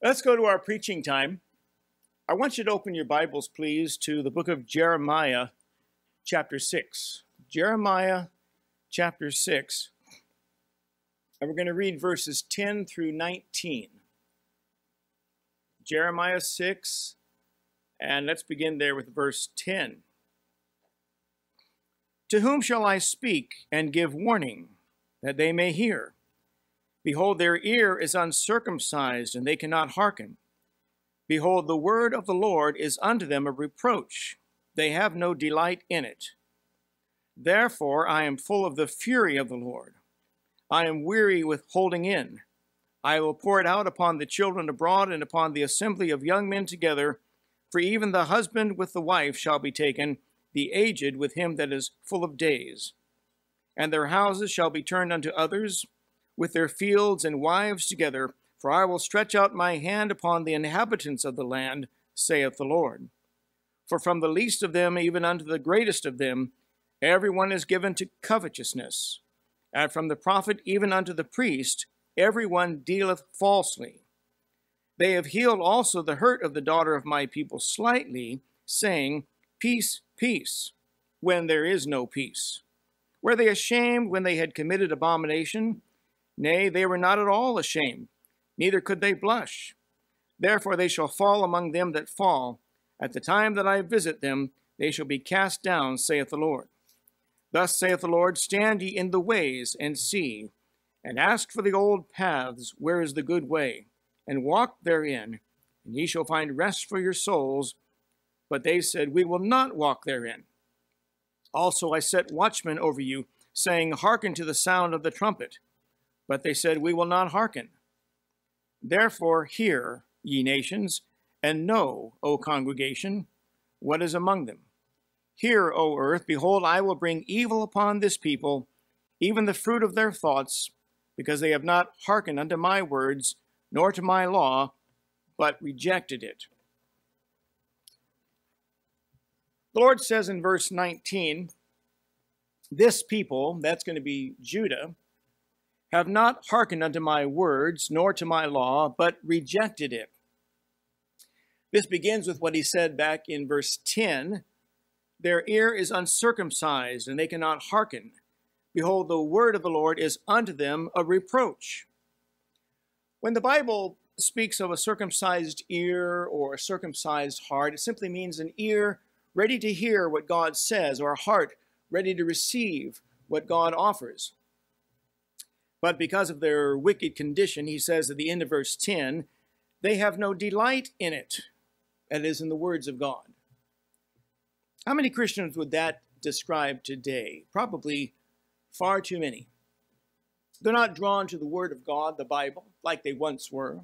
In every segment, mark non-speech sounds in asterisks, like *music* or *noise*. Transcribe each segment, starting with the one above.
Let's go to our preaching time. I want you to open your Bibles, please, to the book of Jeremiah, chapter 6. Jeremiah, chapter 6. And we're going to read verses 10 through 19. Jeremiah 6, and let's begin there with verse 10. To whom shall I speak and give warning, that they may hear? Behold, their ear is uncircumcised, and they cannot hearken. Behold, the word of the Lord is unto them a reproach. They have no delight in it. Therefore I am full of the fury of the Lord. I am weary with holding in. I will pour it out upon the children abroad and upon the assembly of young men together, for even the husband with the wife shall be taken, the aged with him that is full of days. And their houses shall be turned unto others, with their fields and wives together, for I will stretch out my hand upon the inhabitants of the land, saith the Lord. For from the least of them even unto the greatest of them, every one is given to covetousness. And from the prophet even unto the priest, every one dealeth falsely. They have healed also the hurt of the daughter of my people slightly, saying, Peace, peace, when there is no peace. Were they ashamed when they had committed abomination? Nay, they were not at all ashamed, neither could they blush. Therefore they shall fall among them that fall. At the time that I visit them, they shall be cast down, saith the Lord. Thus saith the Lord, Stand ye in the ways, and see, and ask for the old paths, where is the good way, and walk therein, and ye shall find rest for your souls. But they said, We will not walk therein. Also I set watchmen over you, saying, Hearken to the sound of the trumpet. But they said, We will not hearken. Therefore, hear, ye nations, and know, O congregation, what is among them. Hear, O earth, behold, I will bring evil upon this people, even the fruit of their thoughts, because they have not hearkened unto my words, nor to my law, but rejected it. The Lord says in verse 19, This people, that's going to be Judah, have not hearkened unto my words, nor to my law, but rejected it. This begins with what he said back in verse 10 Their ear is uncircumcised, and they cannot hearken. Behold, the word of the Lord is unto them a reproach. When the Bible speaks of a circumcised ear or a circumcised heart, it simply means an ear ready to hear what God says, or a heart ready to receive what God offers. But because of their wicked condition, he says at the end of verse 10, they have no delight in it. That is, in the words of God. How many Christians would that describe today? Probably far too many. They're not drawn to the Word of God, the Bible, like they once were.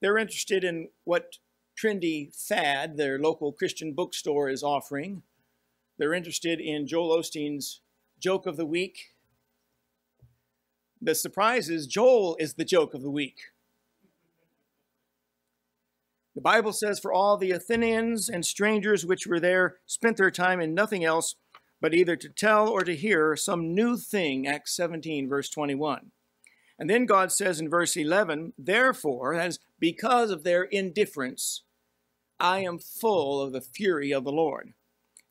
They're interested in what trendy fad their local Christian bookstore is offering. They're interested in Joel Osteen's joke of the week the surprise is Joel is the joke of the week. The Bible says, For all the Athenians and strangers which were there spent their time in nothing else but either to tell or to hear some new thing, Acts 17, verse 21. And then God says in verse 11, Therefore, as because of their indifference, I am full of the fury of the Lord.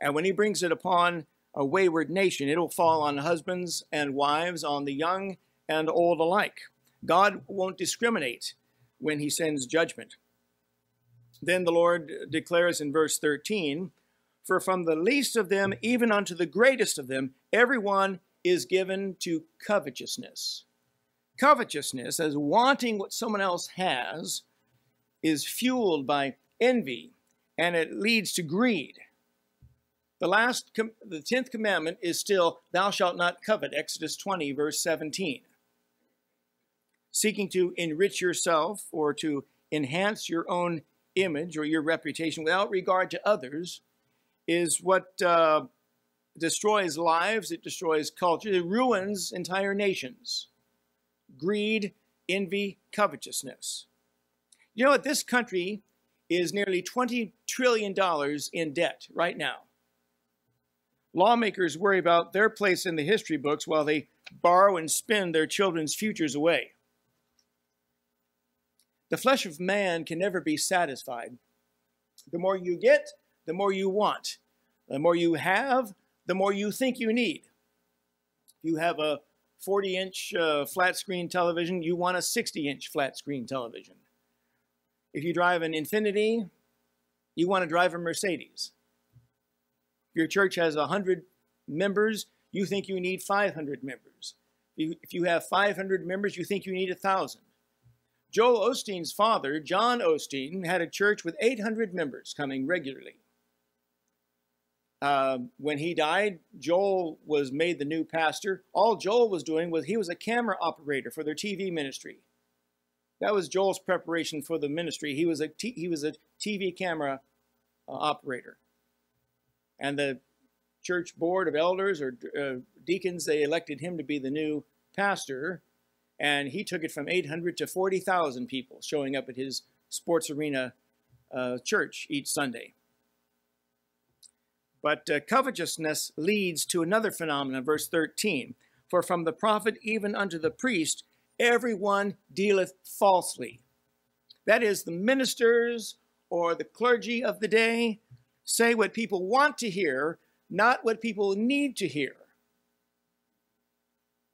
And when he brings it upon a wayward nation, it will fall on husbands and wives, on the young and old alike. God won't discriminate when he sends judgment. Then the Lord declares in verse 13, For from the least of them, even unto the greatest of them, everyone is given to covetousness. Covetousness, as wanting what someone else has, is fueled by envy and it leads to greed. The last, the tenth commandment is still, Thou shalt not covet, Exodus 20, verse 17 seeking to enrich yourself or to enhance your own image or your reputation without regard to others is what uh, destroys lives, it destroys culture, it ruins entire nations. Greed, envy, covetousness. You know what? This country is nearly $20 trillion in debt right now. Lawmakers worry about their place in the history books while they borrow and spend their children's futures away. The flesh of man can never be satisfied. The more you get, the more you want. The more you have, the more you think you need. If you have a 40 inch uh, flat screen television, you want a 60 inch flat screen television. If you drive an Infiniti, you want to drive a Mercedes. If your church has 100 members, you think you need 500 members. If you have 500 members, you think you need 1,000. Joel Osteen's father, John Osteen, had a church with 800 members coming regularly. Uh, when he died, Joel was made the new pastor. All Joel was doing was he was a camera operator for their TV ministry. That was Joel's preparation for the ministry. He was a t- he was a TV camera uh, operator, and the church board of elders or uh, deacons they elected him to be the new pastor and he took it from 800 to 40,000 people showing up at his sports arena uh, church each Sunday. But uh, covetousness leads to another phenomenon, verse 13. For from the prophet even unto the priest, everyone dealeth falsely. That is, the ministers or the clergy of the day say what people want to hear, not what people need to hear.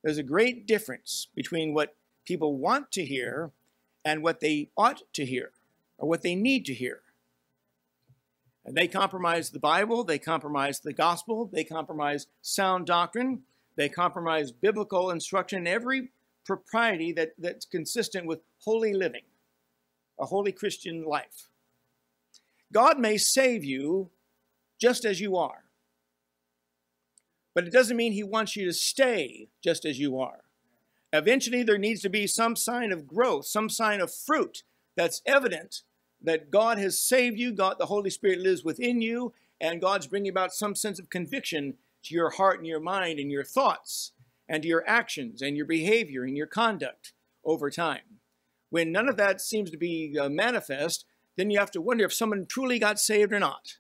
There's a great difference between what people want to hear and what they ought to hear or what they need to hear. And they compromise the Bible, they compromise the gospel, they compromise sound doctrine, they compromise biblical instruction, every propriety that, that's consistent with holy living, a holy Christian life. God may save you just as you are. But it doesn't mean he wants you to stay just as you are. Eventually, there needs to be some sign of growth, some sign of fruit that's evident that God has saved you, God, the Holy Spirit lives within you, and God's bringing about some sense of conviction to your heart and your mind and your thoughts and your actions and your behavior and your conduct over time. When none of that seems to be uh, manifest, then you have to wonder if someone truly got saved or not.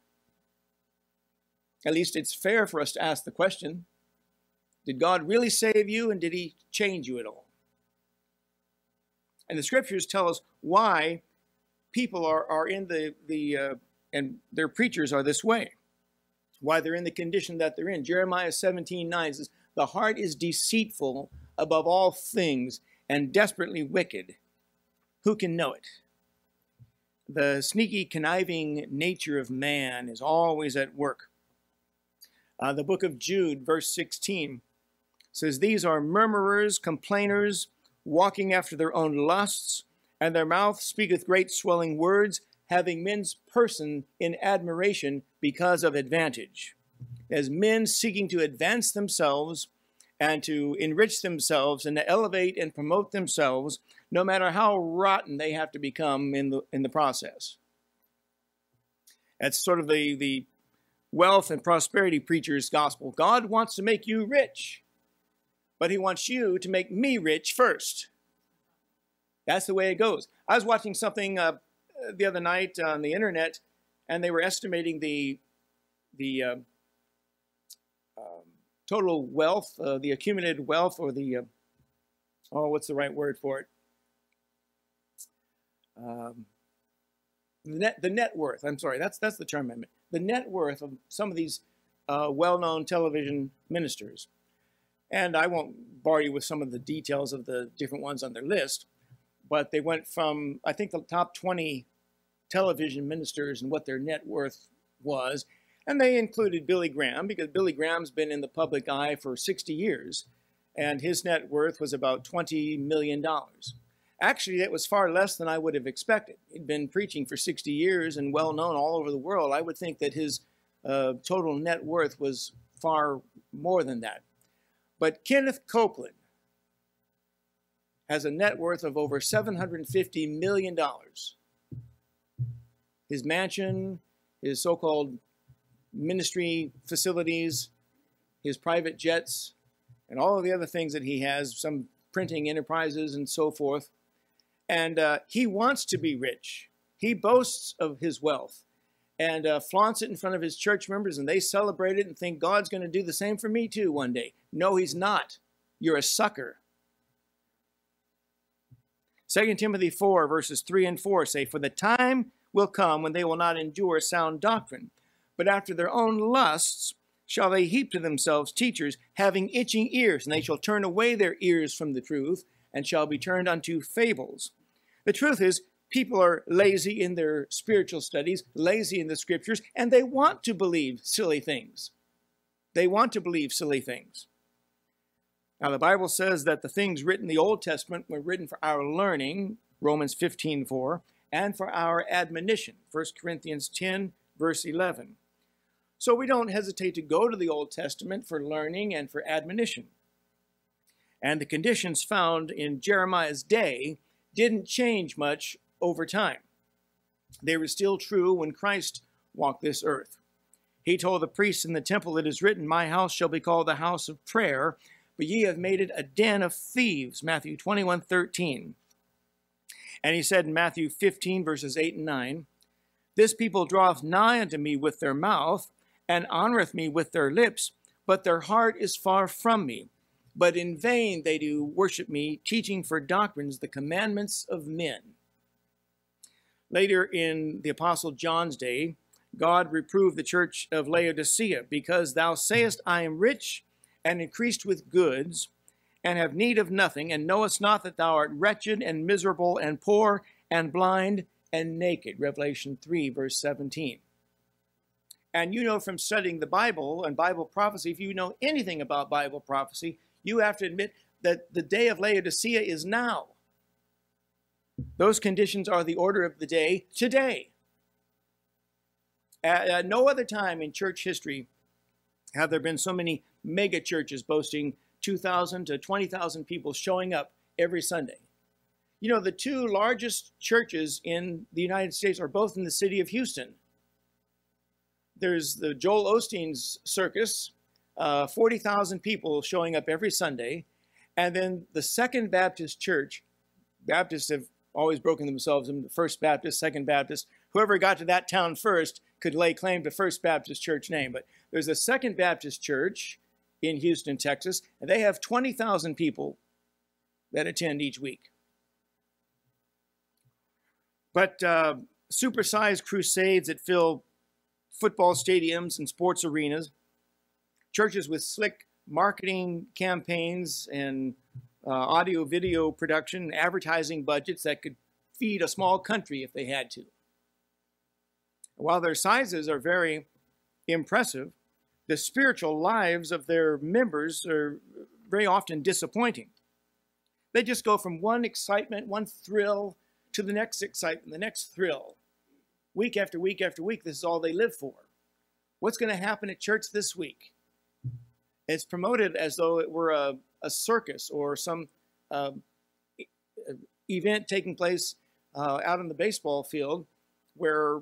At least it's fair for us to ask the question Did God really save you and did he change you at all? And the scriptures tell us why people are, are in the, the uh, and their preachers are this way, why they're in the condition that they're in. Jeremiah 17 9 says, The heart is deceitful above all things and desperately wicked. Who can know it? The sneaky, conniving nature of man is always at work. Uh, the book of Jude, verse 16, says, These are murmurers, complainers, walking after their own lusts, and their mouth speaketh great swelling words, having men's person in admiration because of advantage. As men seeking to advance themselves and to enrich themselves and to elevate and promote themselves, no matter how rotten they have to become in the, in the process. That's sort of the, the wealth and prosperity preacher's gospel. God wants to make you rich, but he wants you to make me rich first. That's the way it goes. I was watching something uh, the other night on the internet, and they were estimating the the uh, um, total wealth, uh, the accumulated wealth, or the uh, oh, what's the right word for it? Um, the net, the net worth. I'm sorry, that's that's the term I meant the net worth of some of these uh, well-known television ministers. And I won't bore you with some of the details of the different ones on their list, but they went from, I think, the top 20 television ministers and what their net worth was. And they included Billy Graham, because Billy Graham's been in the public eye for 60 years, and his net worth was about $20 million. Actually, that was far less than I would have expected. He'd been preaching for 60 years and well known all over the world. I would think that his uh, total net worth was far more than that. But Kenneth Copeland has a net worth of over $750 million. His mansion, his so called ministry facilities, his private jets, and all of the other things that he has, some printing enterprises and so forth. And uh, he wants to be rich. He boasts of his wealth and uh, flaunts it in front of his church members, and they celebrate it and think God's going to do the same for me too one day. No, he's not. You're a sucker. 2 Timothy 4, verses 3 and 4 say, For the time will come when they will not endure sound doctrine, but after their own lusts shall they heap to themselves teachers having itching ears, and they shall turn away their ears from the truth, and shall be turned unto fables. The truth is, people are lazy in their spiritual studies, lazy in the scriptures, and they want to believe silly things. They want to believe silly things. Now, the Bible says that the things written in the Old Testament were written for our learning, Romans 15 4, and for our admonition, 1 Corinthians 10, verse 11. So we don't hesitate to go to the Old Testament for learning and for admonition. And the conditions found in Jeremiah's day didn't change much over time. They were still true when Christ walked this earth. He told the priests in the temple, It is written, My house shall be called the house of prayer, but ye have made it a den of thieves. Matthew 21 13. And he said in Matthew 15, verses 8 and 9, This people draweth nigh unto me with their mouth, and honoreth me with their lips, but their heart is far from me. But in vain they do worship me, teaching for doctrines the commandments of men. Later in the Apostle John's day, God reproved the church of Laodicea, because thou sayest, I am rich and increased with goods, and have need of nothing, and knowest not that thou art wretched and miserable and poor and blind and naked. Revelation 3, verse 17. And you know from studying the Bible and Bible prophecy, if you know anything about Bible prophecy, you have to admit that the day of Laodicea is now. Those conditions are the order of the day today. At, at no other time in church history have there been so many mega churches boasting 2,000 to 20,000 people showing up every Sunday. You know, the two largest churches in the United States are both in the city of Houston. There's the Joel Osteen's circus, uh, 40,000 people showing up every Sunday. And then the Second Baptist Church, Baptists have always broken themselves into First Baptist, Second Baptist. Whoever got to that town first could lay claim to First Baptist Church name. But there's a Second Baptist Church in Houston, Texas, and they have 20,000 people that attend each week. But uh, supersized crusades that fill football stadiums and sports arenas, churches with slick marketing campaigns and uh, audio video production, advertising budgets that could feed a small country if they had to. While their sizes are very impressive, the spiritual lives of their members are very often disappointing. They just go from one excitement, one thrill, to the next excitement, the next thrill. Week after week after week, this is all they live for. What's going to happen at church this week? It's promoted as though it were a, a circus or some uh, event taking place uh, out on the baseball field where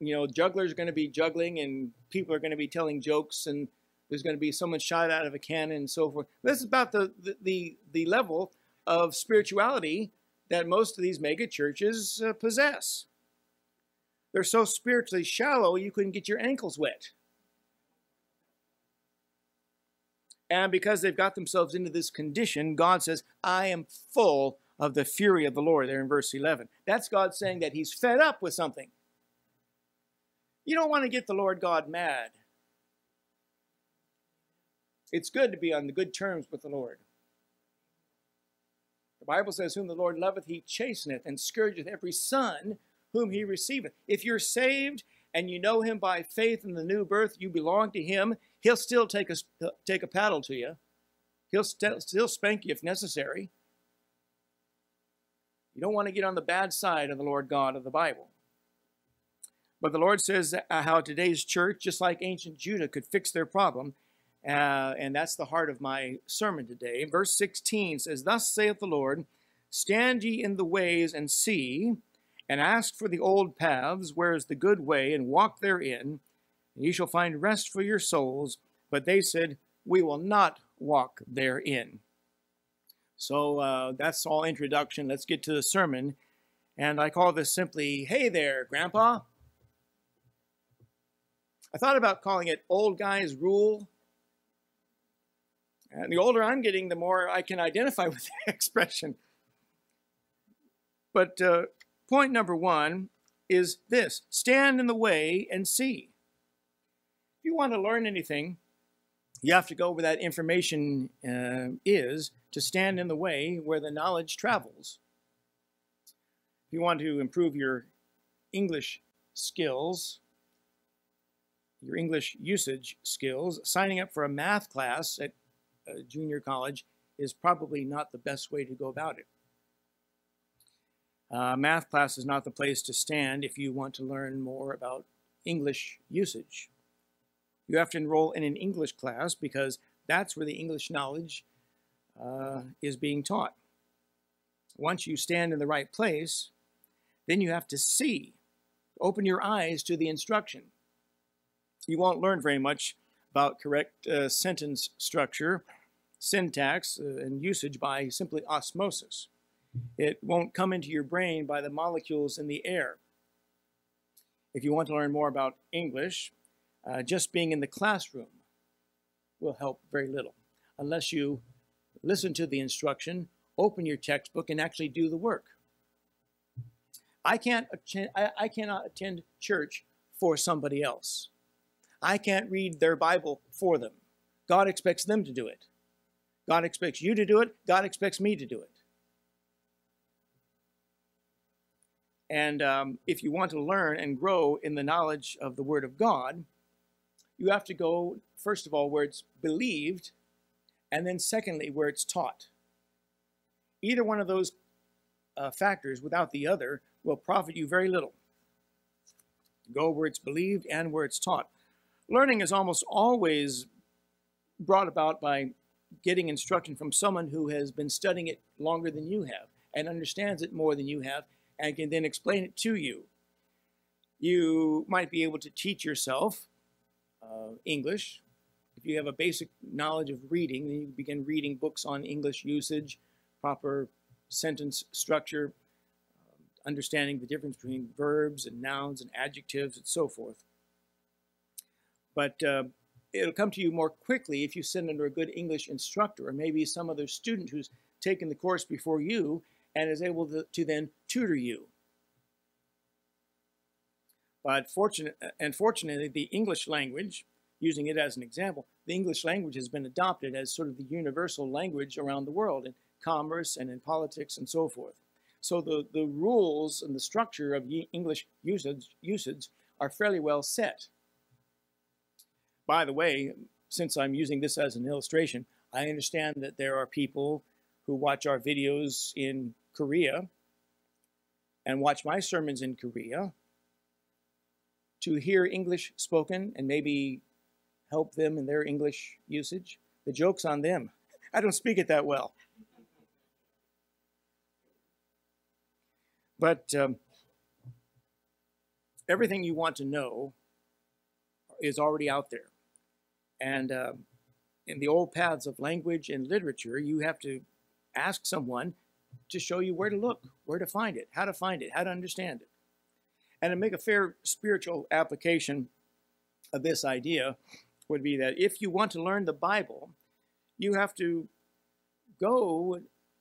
you know, jugglers are going to be juggling and people are going to be telling jokes and there's going to be someone shot out of a cannon and so forth. This is about the, the, the, the level of spirituality that most of these mega churches uh, possess. They're so spiritually shallow you couldn't get your ankles wet. And because they've got themselves into this condition, God says, I am full of the fury of the Lord, there in verse 11. That's God saying that he's fed up with something. You don't want to get the Lord God mad. It's good to be on the good terms with the Lord. The Bible says, Whom the Lord loveth, he chasteneth and scourgeth every son whom he receiveth. If you're saved and you know him by faith in the new birth, you belong to him, he'll still take a, take a paddle to you. He'll st still spank you if necessary. You don't want to get on the bad side of the Lord God of the Bible. But the Lord says uh, how today's church, just like ancient Judah, could fix their problem. Uh, and that's the heart of my sermon today. Verse 16 says, Thus saith the Lord, Stand ye in the ways and see, and ask for the old paths, where is the good way, and walk therein, and ye shall find rest for your souls. But they said, We will not walk therein. So uh, that's all introduction. Let's get to the sermon. And I call this simply, Hey there, Grandpa. I thought about calling it old guy's rule. And the older I'm getting, the more I can identify *laughs* with the expression. But uh, point number one is this stand in the way and see. If you want to learn anything, you have to go where that information uh, is to stand in the way where the knowledge travels. If you want to improve your English skills, your English usage skills, signing up for a math class at a junior college is probably not the best way to go about it. Uh, math class is not the place to stand if you want to learn more about English usage. You have to enroll in an English class because that's where the English knowledge uh, is being taught. Once you stand in the right place, then you have to see, open your eyes to the instruction. You won't learn very much about correct uh, sentence structure, syntax, uh, and usage by simply osmosis. It won't come into your brain by the molecules in the air. If you want to learn more about English, uh, just being in the classroom will help very little unless you listen to the instruction, open your textbook, and actually do the work. I, can't attend, I, I cannot attend church for somebody else. I can't read their Bible for them. God expects them to do it. God expects you to do it. God expects me to do it. And um, if you want to learn and grow in the knowledge of the Word of God, you have to go, first of all, where it's believed, and then secondly, where it's taught. Either one of those uh, factors without the other will profit you very little. Go where it's believed and where it's taught. Learning is almost always brought about by getting instruction from someone who has been studying it longer than you have and understands it more than you have and can then explain it to you. You might be able to teach yourself uh, English. If you have a basic knowledge of reading, then you begin reading books on English usage, proper sentence structure, uh, understanding the difference between verbs and nouns and adjectives and so forth. But uh, it'll come to you more quickly if you sit under a good English instructor or maybe some other student who's taken the course before you and is able to, to then tutor you. But fortunate, unfortunately, the English language, using it as an example, the English language has been adopted as sort of the universal language around the world in commerce and in politics and so forth. So the, the rules and the structure of English usage, usage are fairly well set. By the way, since I'm using this as an illustration, I understand that there are people who watch our videos in Korea and watch my sermons in Korea to hear English spoken and maybe help them in their English usage. The joke's on them. *laughs* I don't speak it that well. But um, everything you want to know is already out there. And uh, in the old paths of language and literature, you have to ask someone to show you where to look, where to find it, how to find it, how to understand it. And to make a fair spiritual application of this idea would be that if you want to learn the Bible, you have to go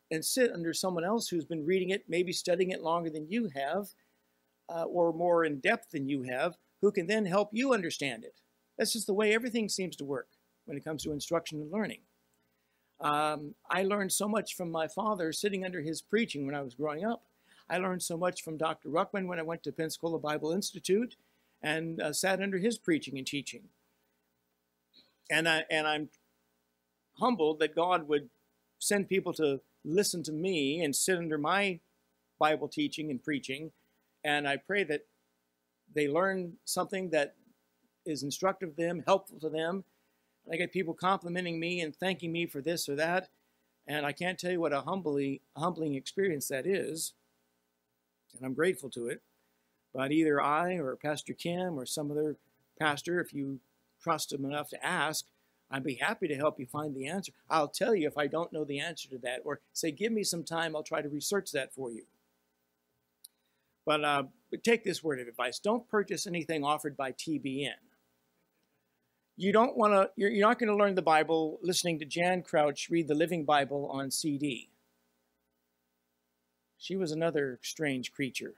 and sit under someone else who's been reading it, maybe studying it longer than you have, uh, or more in depth than you have, who can then help you understand it. That's just the way everything seems to work when it comes to instruction and learning. Um, I learned so much from my father sitting under his preaching when I was growing up. I learned so much from Dr. Ruckman when I went to Pensacola Bible Institute and uh, sat under his preaching and teaching. And, I, and I'm humbled that God would send people to listen to me and sit under my Bible teaching and preaching. And I pray that they learn something that is instructive to them, helpful to them. I get people complimenting me and thanking me for this or that. And I can't tell you what a humbly, humbling experience that is and I'm grateful to it. But either I or Pastor Kim or some other pastor, if you trust him enough to ask, I'd be happy to help you find the answer. I'll tell you if I don't know the answer to that, or say, give me some time, I'll try to research that for you. But, uh, but take this word of advice don't purchase anything offered by TBN. You don't want to, you're, you're not going to learn the Bible listening to Jan Crouch read the Living Bible on CD. She was another strange creature.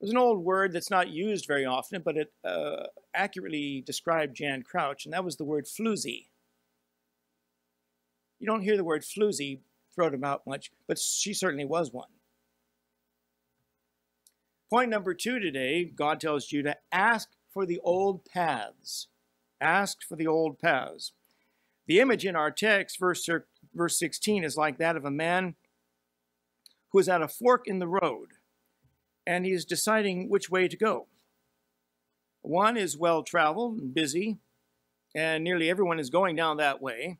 There's an old word that's not used very often, but it uh, accurately described Jan Crouch, and that was the word floozy. You don't hear the word floozy thrown about much, but she certainly was one. Point number two today, God tells to ask for the old paths. Ask for the old paths. The image in our text, verse, verse 16, is like that of a man who is at a fork in the road and he is deciding which way to go. One is well traveled and busy, and nearly everyone is going down that way.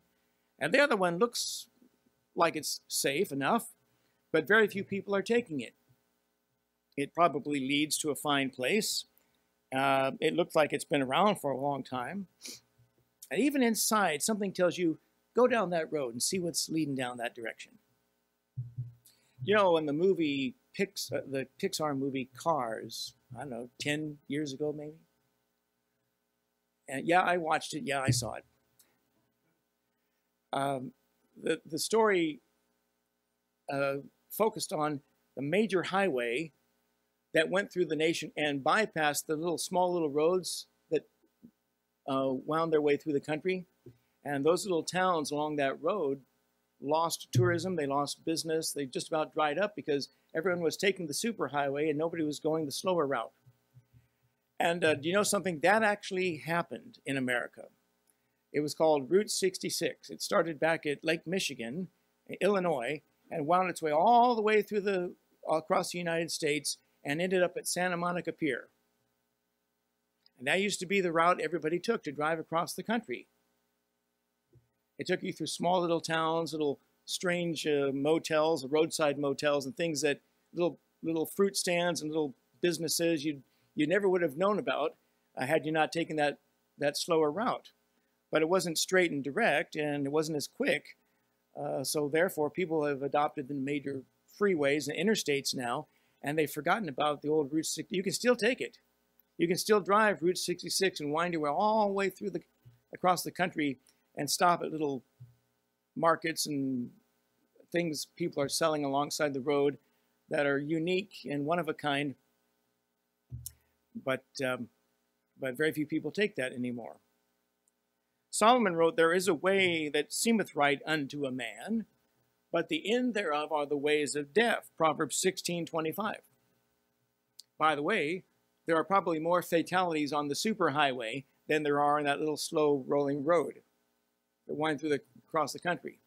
And the other one looks like it's safe enough, but very few people are taking it. It probably leads to a fine place. Uh, it looks like it's been around for a long time. And even inside, something tells you, go down that road and see what's leading down that direction. You know, in the movie Pix, uh, the Pixar movie Cars, I don't know, 10 years ago maybe. And yeah, I watched it. Yeah, I saw it. Um, the, the story uh, focused on the major highway that went through the nation and bypassed the little small little roads that uh, wound their way through the country. And those little towns along that road lost tourism, they lost business, they just about dried up because everyone was taking the superhighway and nobody was going the slower route. And uh, do you know something? That actually happened in America. It was called Route 66. It started back at Lake Michigan, Illinois, and wound its way all the way through the across the United States and ended up at Santa Monica Pier. And that used to be the route everybody took to drive across the country. It took you through small little towns, little strange uh, motels, roadside motels, and things that little little fruit stands and little businesses you you never would have known about uh, had you not taken that that slower route. But it wasn't straight and direct, and it wasn't as quick. Uh, so therefore, people have adopted the major freeways and interstates now, and they've forgotten about the old Route 60. You can still take it. You can still drive Route 66 and wind your way all the way through the across the country and stop at little markets and things people are selling alongside the road that are unique and one of a kind. But, um, but very few people take that anymore. Solomon wrote, There is a way that seemeth right unto a man, but the end thereof are the ways of death. Proverbs 16 25. By the way, there are probably more fatalities on the superhighway than there are in that little slow rolling road that winds through the across the country.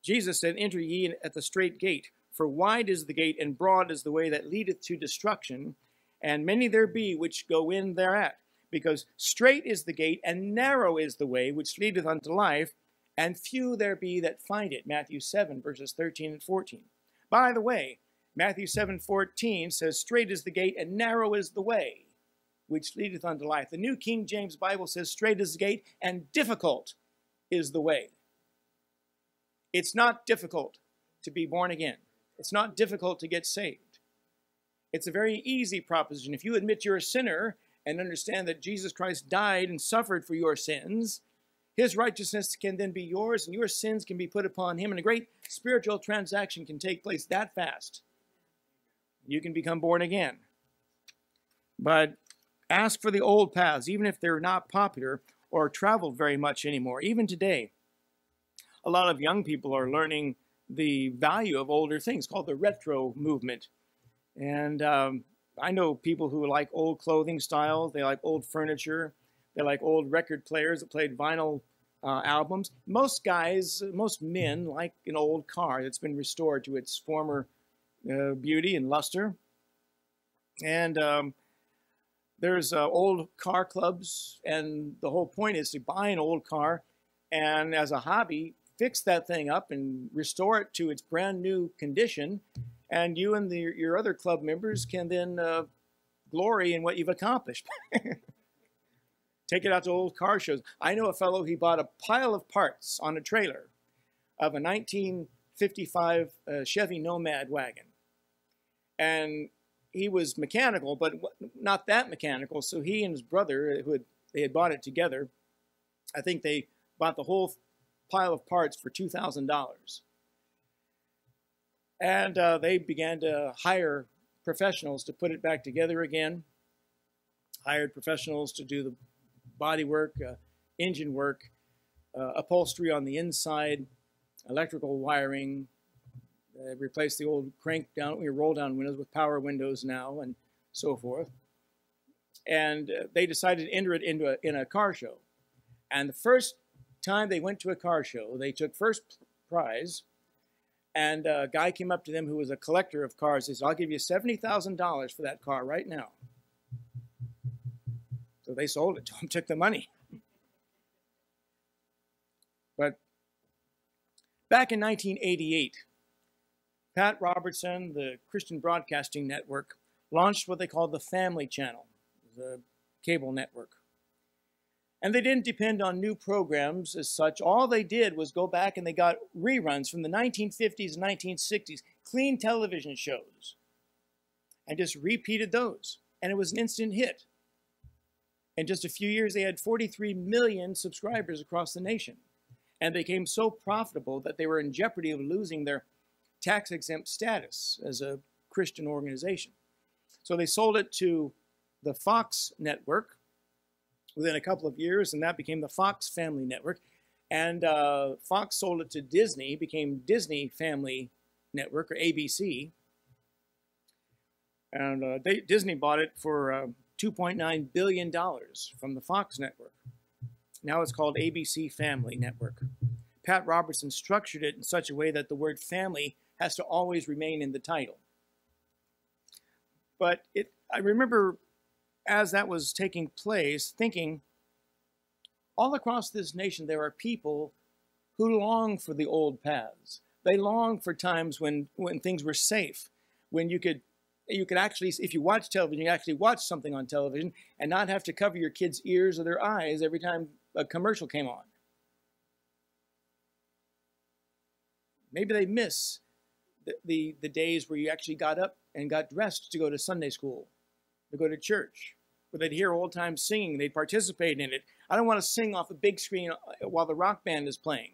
Jesus said, Enter ye at the strait gate, for wide is the gate, and broad is the way that leadeth to destruction, and many there be which go in thereat. Because strait is the gate, and narrow is the way which leadeth unto life, and few there be that find it. Matthew 7, verses 13 and 14. By the way, Matthew 7, 14 says, Strait is the gate, and narrow is the way which leadeth unto life. The New King James Bible says, Strait is the gate, and difficult is the way. It's not difficult to be born again. It's not difficult to get saved. It's a very easy proposition. If you admit you're a sinner and understand that Jesus Christ died and suffered for your sins, his righteousness can then be yours and your sins can be put upon him, and a great spiritual transaction can take place that fast. You can become born again. But ask for the old paths, even if they're not popular or traveled very much anymore. Even today, a lot of young people are learning the value of older things called the retro movement. And um, I know people who like old clothing styles, they like old furniture, they like old record players that played vinyl uh, albums. Most guys, most men like an old car that's been restored to its former uh, beauty and luster. And um, there's uh, old car clubs, and the whole point is to buy an old car and as a hobby, fix that thing up and restore it to its brand new condition. And you and the, your other club members can then uh, glory in what you've accomplished. *laughs* Take it out to old car shows. I know a fellow, he bought a pile of parts on a trailer of a 1955 uh, Chevy Nomad wagon. And he was mechanical, but not that mechanical. So he and his brother, who had, they had bought it together, I think they bought the whole pile of parts for $2,000. And uh, they began to hire professionals to put it back together again. Hired professionals to do the body work, uh, engine work, uh, upholstery on the inside, electrical wiring. They replaced the old crank down, we roll down windows with power windows now, and so forth. And uh, they decided to enter it into a, in a car show. And the first time they went to a car show, they took first prize. And a guy came up to them who was a collector of cars. He said, I'll give you $70,000 for that car right now. They sold it to him, *laughs* took the money. But back in 1988, Pat Robertson, the Christian Broadcasting Network, launched what they called the Family Channel, the cable network. And they didn't depend on new programs as such. All they did was go back and they got reruns from the 1950s and 1960s, clean television shows, and just repeated those. And it was an instant hit. In just a few years, they had 43 million subscribers across the nation. And they became so profitable that they were in jeopardy of losing their tax exempt status as a Christian organization. So they sold it to the Fox network, within a couple of years, and that became the Fox Family Network. And uh, Fox sold it to Disney, became Disney Family Network, or ABC. And uh, they, Disney bought it for uh, $2.9 billion from the Fox network. Now it's called ABC Family Network. Pat Robertson structured it in such a way that the word family has to always remain in the title. But it, I remember as that was taking place, thinking all across this nation there are people who long for the old paths. They long for times when, when things were safe, when you could you could actually, if you watch television, you actually watch something on television and not have to cover your kids' ears or their eyes every time a commercial came on. Maybe they miss the, the, the days where you actually got up and got dressed to go to Sunday school, to go to church, where they'd hear old time singing, they'd participate in it. I don't want to sing off a big screen while the rock band is playing.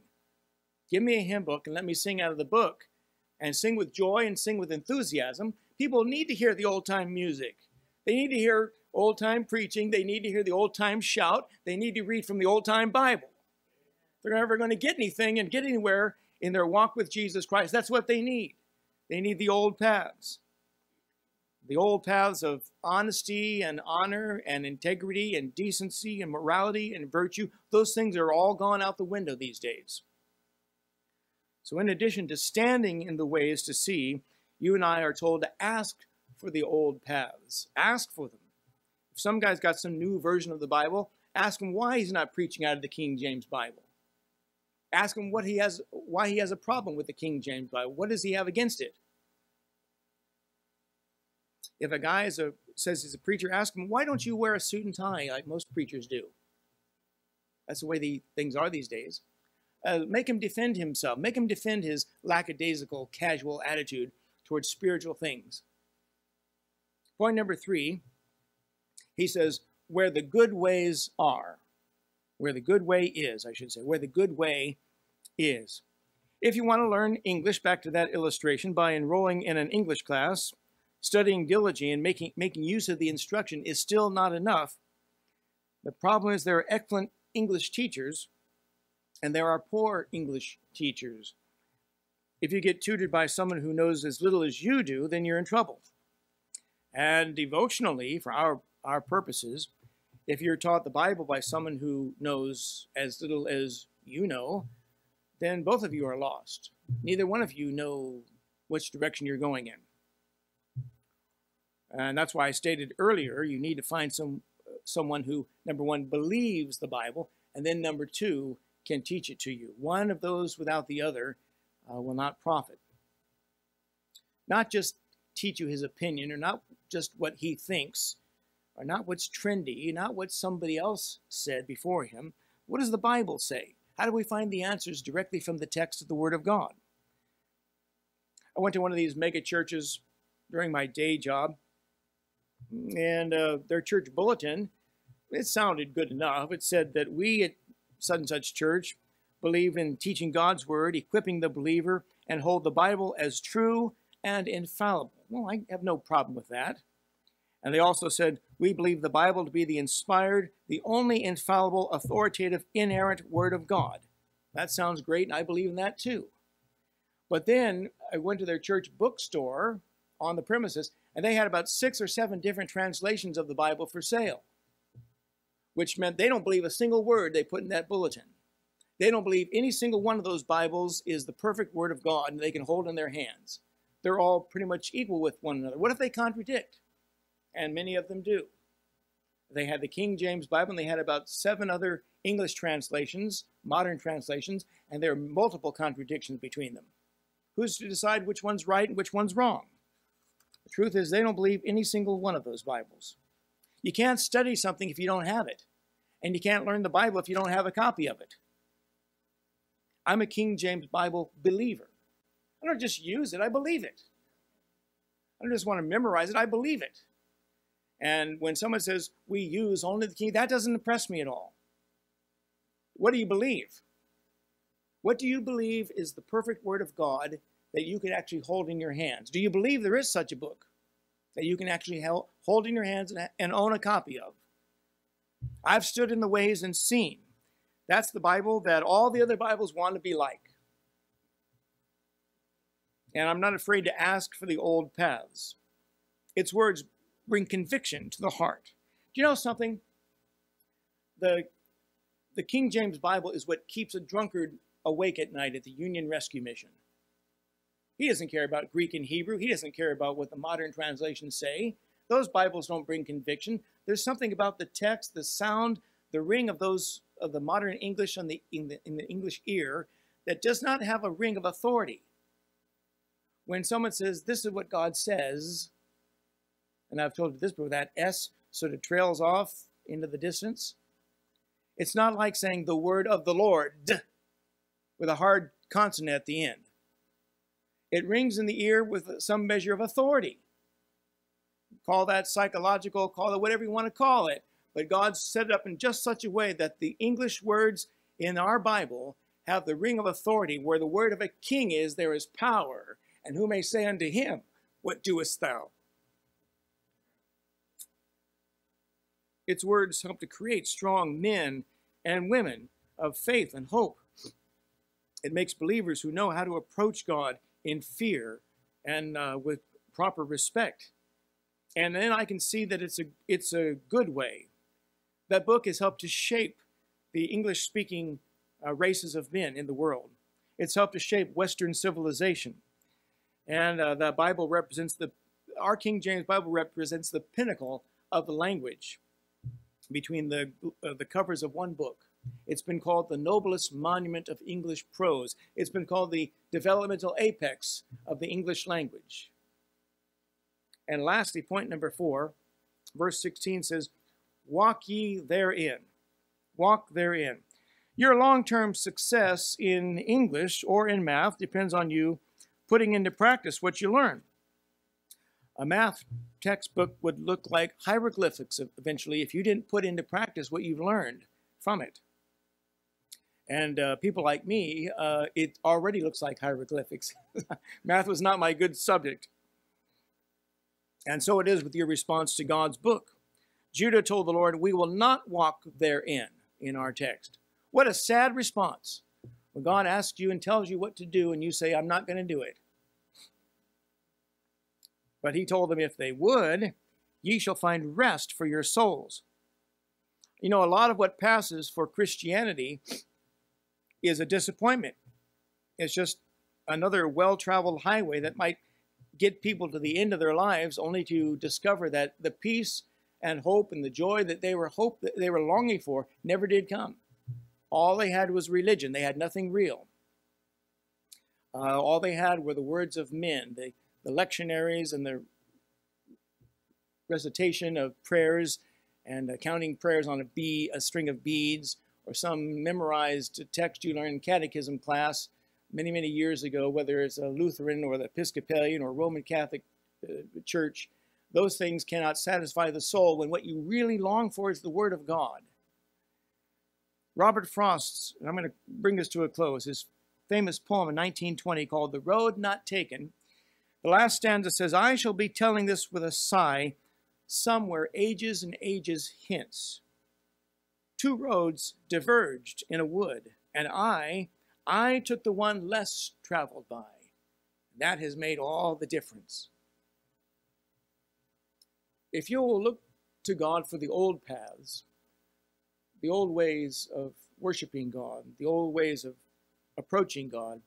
Give me a hymn book and let me sing out of the book and sing with joy and sing with enthusiasm. People need to hear the old time music. They need to hear old time preaching. They need to hear the old time shout. They need to read from the old time Bible. They're never going to get anything and get anywhere in their walk with Jesus Christ. That's what they need. They need the old paths the old paths of honesty and honor and integrity and decency and morality and virtue, those things are all gone out the window these days. So, in addition to standing in the ways to see, you and I are told to ask for the old paths. Ask for them. If some guy's got some new version of the Bible, ask him why he's not preaching out of the King James Bible. Ask him what he has, why he has a problem with the King James Bible. What does he have against it? If a guy is a, says he's a preacher, ask him, why don't you wear a suit and tie like most preachers do? That's the way the things are these days. Uh, make him defend himself. Make him defend his lackadaisical, casual attitude towards spiritual things. Point number three, he says, where the good ways are. Where the good way is, I should say. Where the good way is. If you want to learn English, back to that illustration, by enrolling in an English class, studying diligently and making, making use of the instruction is still not enough. The problem is there are excellent English teachers and there are poor English teachers. If you get tutored by someone who knows as little as you do, then you're in trouble. And devotionally, for our, our purposes, if you're taught the Bible by someone who knows as little as you know, then both of you are lost. Neither one of you know which direction you're going in. And that's why I stated earlier, you need to find some someone who, number one, believes the Bible, and then number two, can teach it to you. One of those without the other uh, will not profit. Not just teach you his opinion, or not just what he thinks, or not what's trendy, not what somebody else said before him. What does the Bible say? How do we find the answers directly from the text of the Word of God? I went to one of these mega churches during my day job and uh, their church bulletin, it sounded good enough. It said that we at such and such church believe in teaching God's word, equipping the believer, and hold the Bible as true and infallible. Well, I have no problem with that. And they also said, We believe the Bible to be the inspired, the only infallible, authoritative, inerrant Word of God. That sounds great, and I believe in that too. But then I went to their church bookstore on the premises, and they had about six or seven different translations of the Bible for sale, which meant they don't believe a single word they put in that bulletin. They don't believe any single one of those Bibles is the perfect Word of God and they can hold in their hands. They're all pretty much equal with one another. What if they contradict? and many of them do. They had the King James Bible, and they had about seven other English translations, modern translations, and there are multiple contradictions between them. Who's to decide which one's right and which one's wrong? The truth is, they don't believe any single one of those Bibles. You can't study something if you don't have it, and you can't learn the Bible if you don't have a copy of it. I'm a King James Bible believer. I don't just use it, I believe it. I don't just want to memorize it, I believe it. And when someone says, we use only the King, that doesn't impress me at all. What do you believe? What do you believe is the perfect word of God that you can actually hold in your hands? Do you believe there is such a book that you can actually hold in your hands and own a copy of? I've stood in the ways and seen. That's the Bible that all the other Bibles want to be like. And I'm not afraid to ask for the old paths. Its words bring conviction to the heart. Do you know something? The, the King James Bible is what keeps a drunkard awake at night at the Union Rescue Mission. He doesn't care about Greek and Hebrew. He doesn't care about what the modern translations say. Those Bibles don't bring conviction. There's something about the text, the sound, the ring of those of the modern English on the, in, the, in the English ear that does not have a ring of authority. When someone says, This is what God says, and I've told you this, but that S sort of trails off into the distance. It's not like saying the word of the Lord with a hard consonant at the end. It rings in the ear with some measure of authority. Call that psychological, call it whatever you want to call it. But God set it up in just such a way that the English words in our Bible have the ring of authority. Where the word of a king is, there is power. And who may say unto him, What doest thou? Its words help to create strong men and women of faith and hope. It makes believers who know how to approach God in fear and uh, with proper respect. And then I can see that it's a, it's a good way. That book has helped to shape the English speaking uh, races of men in the world. It's helped to shape Western civilization. And uh, the Bible represents the, our King James Bible represents the pinnacle of the language between the, uh, the covers of one book. It's been called the noblest monument of English prose. It's been called the developmental apex of the English language. And lastly, point number four, verse 16 says, Walk ye therein. Walk therein. Your long term success in English or in math depends on you putting into practice what you learn. A math textbook would look like hieroglyphics eventually if you didn't put into practice what you've learned from it. And uh, people like me, uh, it already looks like hieroglyphics. *laughs* Math was not my good subject. And so it is with your response to God's book. Judah told the Lord, We will not walk therein, in our text. What a sad response. When God asks you and tells you what to do, and you say, I'm not going to do it. But he told them, If they would, ye shall find rest for your souls. You know, a lot of what passes for Christianity is a disappointment. It's just another well traveled highway that might get people to the end of their lives only to discover that the peace and hope and the joy that they were hope that they were longing for never did come. All they had was religion. They had nothing real. Uh, all they had were the words of men. They the lectionaries and the recitation of prayers and uh, counting prayers on a, bead, a string of beads or some memorized text you learned in catechism class many, many years ago, whether it's a Lutheran or the Episcopalian or Roman Catholic uh, Church, those things cannot satisfy the soul when what you really long for is the Word of God. Robert Frost's, and I'm going to bring this to a close, his famous poem in 1920 called The Road Not Taken. The last stanza says, I shall be telling this with a sigh, somewhere ages and ages hence. Two roads diverged in a wood, and I, I took the one less traveled by. That has made all the difference. If you will look to God for the old paths, the old ways of worshiping God, the old ways of approaching God,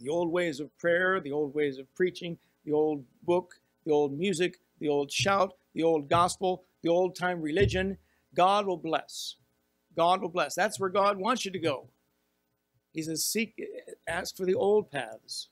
the old ways of prayer, the old ways of preaching, the old book, the old music, the old shout, the old gospel, the old time religion, God will bless. God will bless. That's where God wants you to go. He says, seek, ask for the old paths.